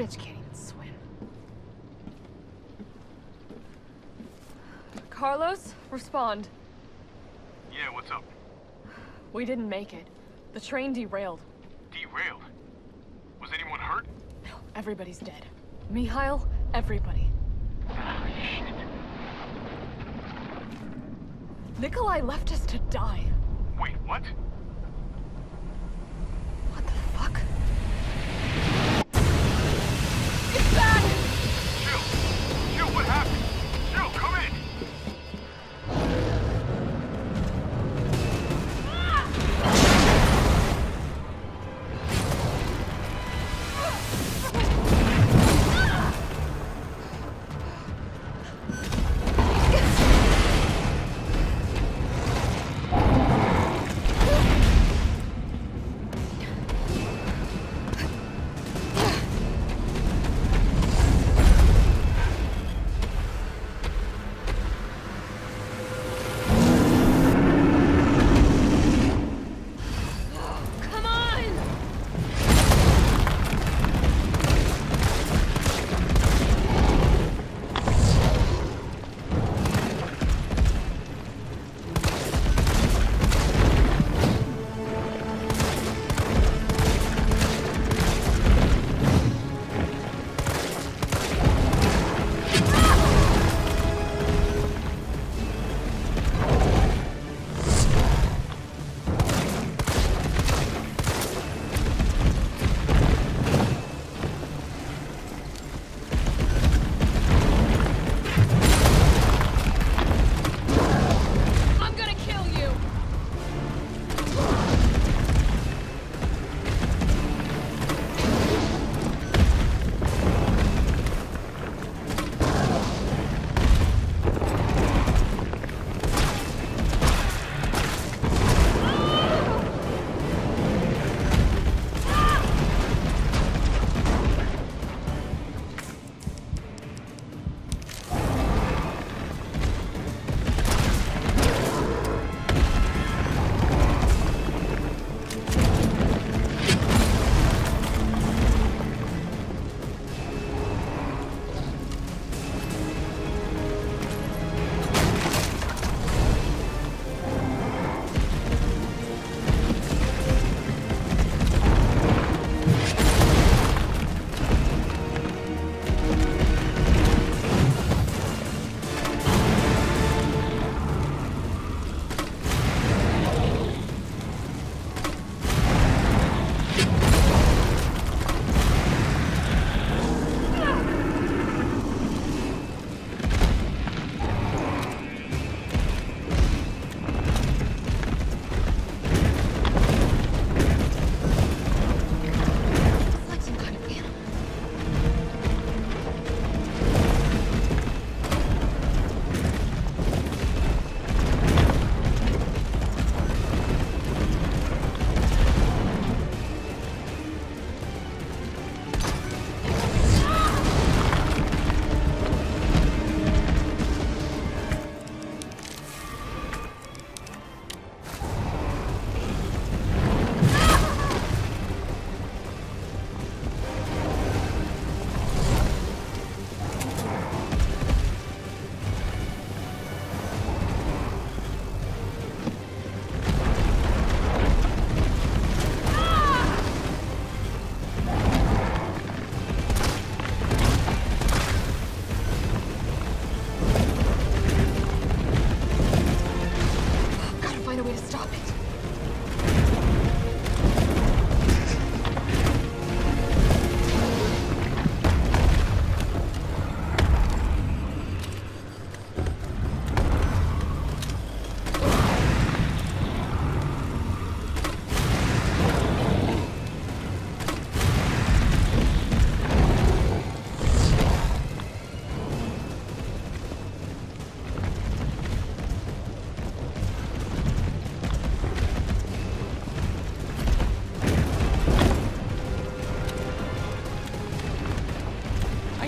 bitch can't even swim. Carlos, respond. Yeah, what's up? We didn't make it. The train derailed. Derailed? Was anyone hurt? No, everybody's dead. Mikhail, everybody. Ah, shit. Nikolai left us to die. Wait? What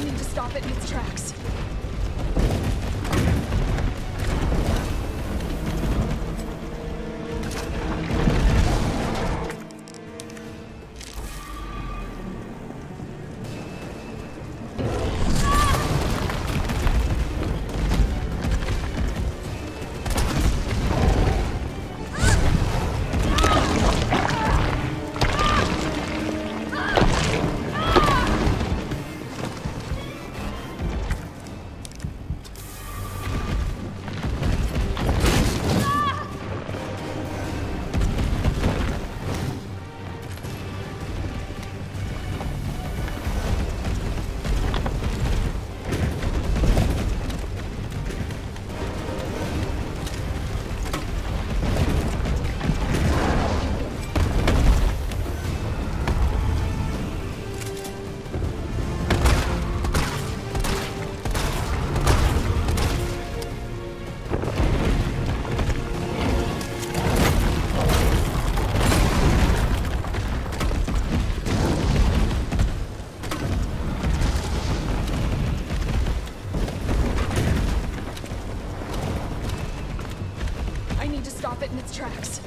I need to stop it in its tracks. It in its tracks.